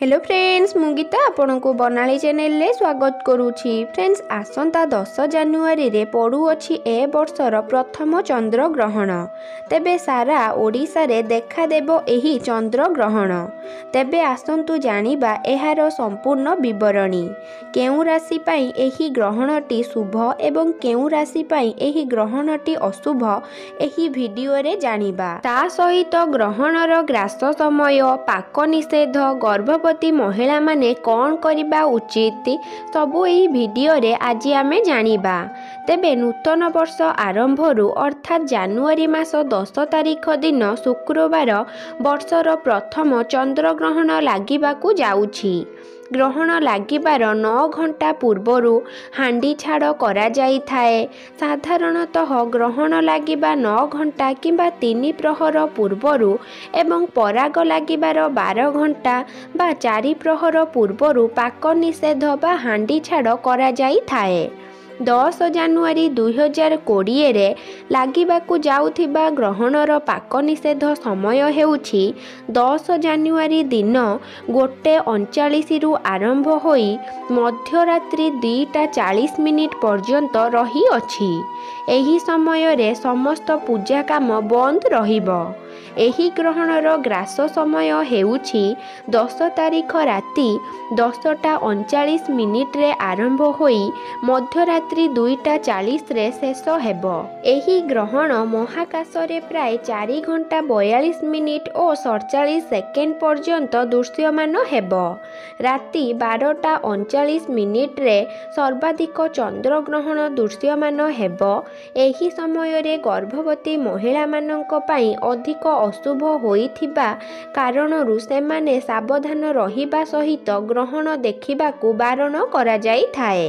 Hello friends মু গীতা আপনার বনালী চ্যানেলে স্বাগত করুছি ফ্রেন্ডস আসন্তা দশ জানুয়ারি পড়ুছি এ বর্ষর প্রথম চন্দ্রগ্রহণ তেবে সারা ওড়শার দেখাদেব এই চন্দ্রগ্রহণ তেবে আসন্তু জাঁয়া এর সম্পূর্ণ বিবরণী কেউ রাশি পাই এই গ্রহণটি শুভ এবং কেউ রাশি পাই এই গ্রহণটি অশুভ এই ভিডিওরে জাঁয়া তা সহিত গ্রহণর গ্রাস সময় পাক নিষেধ গর্ভ ଗର୍ଭବତୀ ମହିଳାମାନେ କ'ଣ କରିବା ଉଚିତ ସବୁ ଏହି ଭିଡ଼ିଓରେ ଆଜି ଆମେ ଜାଣିବା ତେବେ ନୂତନ ବର୍ଷ ଆରମ୍ଭରୁ ଅର୍ଥାତ୍ ଜାନୁଆରୀ ମାସ ଦଶ ତାରିଖ ଦିନ ଶୁକ୍ରବାର ବର୍ଷର ପ୍ରଥମ ଚନ୍ଦ୍ରଗ୍ରହଣ ଲାଗିବାକୁ ଯାଉଛି ଗ୍ରହଣ ଲାଗିବାର ନଅ ଘଣ୍ଟା ପୂର୍ବରୁ ହାଣ୍ଡି ଛାଡ଼ କରାଯାଇଥାଏ ସାଧାରଣତଃ ଗ୍ରହଣ ଲାଗିବା ନଅ ଘଣ୍ଟା କିମ୍ବା ତିନି ପ୍ରହର ପୂର୍ବରୁ ଏବଂ ପରାଗ ଲାଗିବାର ବାର ଘଣ୍ଟା ବା ଚାରି ପ୍ରହର ପୂର୍ବରୁ ପାକ ନିଷେଧ ବା ହାଣ୍ଡି ଛାଡ଼ କରାଯାଇଥାଏ ଦଶ ଜାନୁଆରୀ ଦୁଇହଜାର କୋଡ଼ିଏରେ ଲାଗିବାକୁ ଯାଉଥିବା ଗ୍ରହଣର ପାକ ନିଷେଧ ସମୟ ହେଉଛି ଦଶ ଜାନୁଆରୀ ଦିନ ଗୋଟେ ଅଣଚାଳିଶରୁ ଆରମ୍ଭ ହୋଇ ମଧ୍ୟରାତ୍ରି ଦୁଇଟା ଚାଳିଶ ମିନିଟ୍ ପର୍ଯ୍ୟନ୍ତ ରହିଅଛି ଏହି ସମୟରେ ସମସ୍ତ ପୂଜା କାମ ବନ୍ଦ ରହିବ ଏହି ଗ୍ରହଣର ଗ୍ରାସ ସମୟ ହେଉଛି ଦଶ ତାରିଖ ରାତି ଦଶଟା ଅଣଚାଳିଶ ମିନିଟ୍ରେ ଆରମ୍ଭ ହୋଇ ମଧ୍ୟରାତ୍ରି ଦୁଇଟା ଚାଳିଶରେ ଶେଷ ହେବ ଏହି ଗ୍ରହଣ ମହାକାଶରେ ପ୍ରାୟ ଚାରି ଘଣ୍ଟା ବୟାଳିଶ ମିନିଟ୍ ଓ ସଡ଼ଚାଳିଶ ସେକେଣ୍ଡ ପର୍ଯ୍ୟନ୍ତ ଦୃଶ୍ୟମାନ ହେବ ରାତି ବାରଟା ଅଣଚାଳିଶ ମିନିଟ୍ରେ ସର୍ବାଧିକ ଚନ୍ଦ୍ରଗ୍ରହଣ ଦୃଶ୍ୟମାନ ହେବ ଏହି ସମୟରେ ଗର୍ଭବତୀ ମହିଳାମାନଙ୍କ ପାଇଁ ଅଧିକ ଜାତକ ଅଶୁଭ ହୋଇଥିବା କାରଣରୁ ସେମାନେ ସାବଧାନ ରହିବା ସହିତ ଗ୍ରହଣ ଦେଖିବାକୁ ବାରଣ କରାଯାଇଥାଏ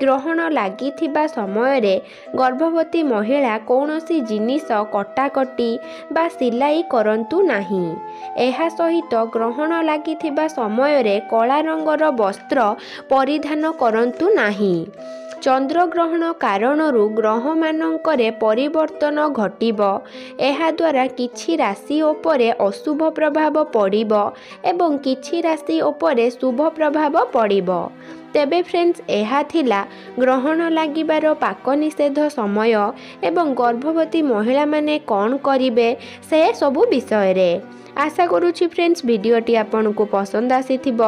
ଗ୍ରହଣ ଲାଗିଥିବା ସମୟରେ ଗର୍ଭବତୀ ମହିଳା କୌଣସି ଜିନିଷ କଟାକଟି ବା ସିଲାଇ କରନ୍ତୁ ନାହିଁ ଏହା ସହିତ ଗ୍ରହଣ ଲାଗିଥିବା ସମୟରେ କଳା ରଙ୍ଗର ବସ୍ତ୍ର ପରିଧାନ କରନ୍ତୁ ନାହିଁ ଚନ୍ଦ୍ରଗ୍ରହଣ କାରଣରୁ ଗ୍ରହମାନଙ୍କରେ ପରିବର୍ତ୍ତନ ଘଟିବ। ଏହାଦ୍ୱାରା କିଛି ରାଶି ଉପରେ ଅଶୁଭ ପ୍ରଭାବ ପଡ଼ିବ ଏବଂ କିଛି ରାଶି ଉପରେ ଶୁଭ ପ୍ରଭାବ ପଡ଼ିବ। ତେବେ ଫ୍ରେଣ୍ଡସ୍ ଏହା ଥିଲା ଗ୍ରହଣ ଲାଗିବାର ପାକ ନିଷେଧ ସମୟ ଏବଂ ଗର୍ଭବତୀ ମହିଳାମାନେ କ'ଣ କରିବେ ସେ ସବୁ ବିଷୟରେ আশা করুছি ফ্রেন্ডস ভিডিওটি আপনার পসন্দ আসিথিব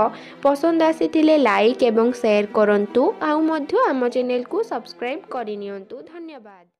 পসন্দ আসিলে লাইক এবং সেয়ার করতু আউ মধ্য আম চ্যানেলকু সবসক্রাইব করে নিউ ধন্যবাদ